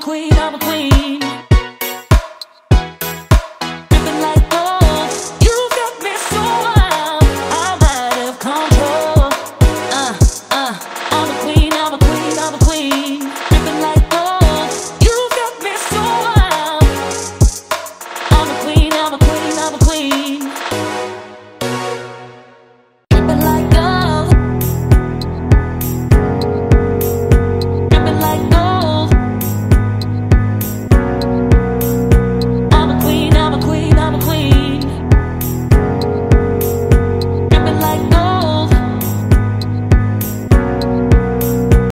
queen, I'm a queen.